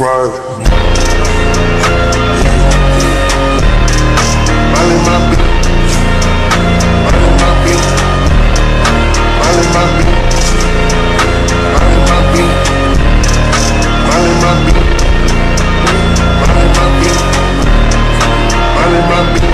rough ride. Molly my